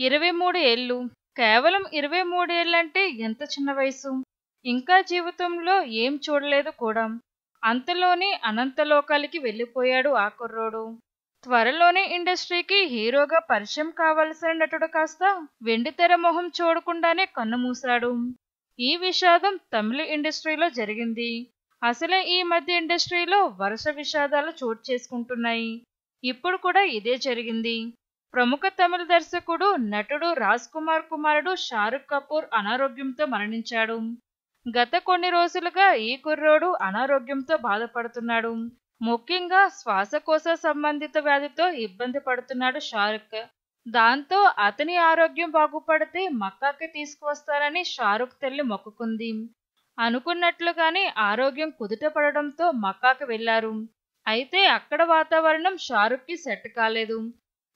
ఇరవై మూడు ఏళ్ళు. కేవలం ఇరవై మూడేళ్ళంటే ఎంత చిన్న వయసు? ఇంకా జీవితంలో ఏం చూడలేదు కూడా. అంతలోనే అనంతలోకాలకి వెళ్ళిపోయాడు ఆ కుర్రోడు. త్వరలోనే ఇండస్ట్రీకి హీరోగా పరిచయం కావలసిన నటుడు కాస్త వెండితెర మొహం చూడకుండానే కన్నుమూశాడు ఈ విషాదం తమిళ ఇండస్ట్రీలో జరిగింది. అసలే ఈ మధ్య ఇండస్ట్రీలో వరుస విషాదాలు చోటు చేసుకుంటున్నాయి. ఇప్పుడు కూడా ఇదే జరిగింది. ప్రముఖ తమిళ దర్శకుడు నటుడు రాజ్ కుమార్ కుమారుడు షారుఖ్ కపూర్ అనారోగ్యంతో మరణించాడు. గత కొన్ని రోజులుగా ఈ కుర్రోడు అనారోగ్యంతో బాధపడుతున్నాడు. ముఖ్యంగా శ్వాసకోశ సంబంధిత వ్యాధితో ఇబ్బంది పడుతున్నాడు షారుఖ్. దాంతో అతని ఆరోగ్యం బాగుపడితే మక్కాకి తీసుకువస్తారని షారుఖ్ తల్లి మొక్కుకుంది. అనుకున్నట్లుగానే ఆరోగ్యం కుదుట పడడంతో మక్కాకి వెళ్ళారు అయితే అక్కడ వాతావరణం షారుఖ్కి సెట్ కాలేదు.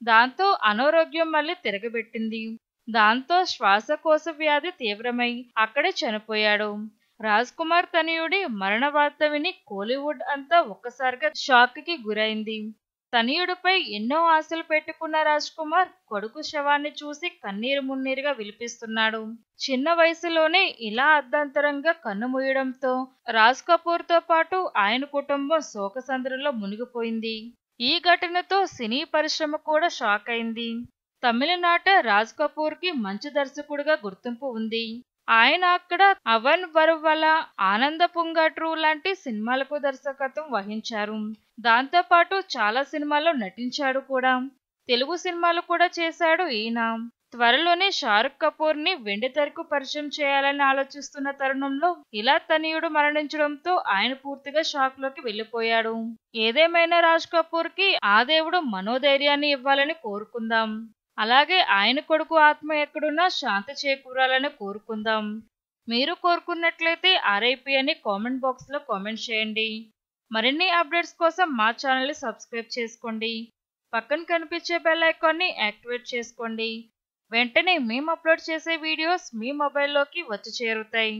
దాంతో అనారోగ్యం మళ్ళీ తిరగబెట్టింది. దాంతో శ్వాసకోశ వ్యాధి తీవ్రమై అక్కడే చనిపోయాడు. రాజ్ కుమార్ తనయుడి మరణ వార్త విని కోలీవుడ్ అంతా ఒక్కసారిగా షాక్కి గురైంది. తనయుడిపై ఎన్నో ఆశలు పెట్టుకున్న రాజ్ కుమార్ కొడుకు శవాన్ని చూసి కన్నీరు మున్నీరుగా విలిపిస్తున్నాడు. చిన్న వయసులోనే ఇలా అర్ధాంతరంగా కన్నుమూయడంతో రాజ్ కపూర్తో పాటు ఆయన కుటుంబం శోకసంద్రంలో మునిగిపోయింది. ఈ ఘటనతో సినీ పరిశ్రమ కూడా షాక్ అయింది. తమిళనాట రాజ్ కపూర్కి మంచి దర్శకుడిగా గుర్తింపు ఉంది. ఆయన అక్కడ అవన్ వరువల ఆనంద పుంగట్రు లాంటి సినిమాలకు దర్శకత్వం వహించారు. దాంతోపాటు చాలా సినిమాల్లో నటించాడు కూడా. తెలుగు సినిమాలు కూడా చేశాడు ఈయన. త్వరలోనే షారుఖ్ కపూర్ని వెండితెరకు పరిచయం చేయాలని ఆలోచిస్తున్న తరుణంలో ఇలా తనయుడు మరణించడంతో ఆయన పూర్తిగా షాక్లోకి వెళ్ళిపోయాడు ఏదేమైనా రాజ్ కపూర్కి ఆ దేవుడు మనోధైర్యాన్ని ఇవ్వాలని కోరుకుందాం. అలాగే ఆయన కొడుకు ఆత్మ ఎక్కడున్నా శాంతి చేకూరాలని కోరుకుందాం. మీరు కోరుకున్నట్లయితే ఆర్ఐపి అని కామెంట్ బాక్స్లో కామెంట్ చేయండి. మరిన్ని అప్డేట్స్ కోసం మా ఛానల్ని సబ్స్క్రైబ్ చేసుకోండి. పక్కన కనిపించే బెల్ ఐకాన్ని యాక్టివేట్ చేసుకోండి. వెంటనే మేము అప్లోడ్ చేసే వీడియోస్ మీ మొబైల్లోకి వచ్చి చేరుతాయి.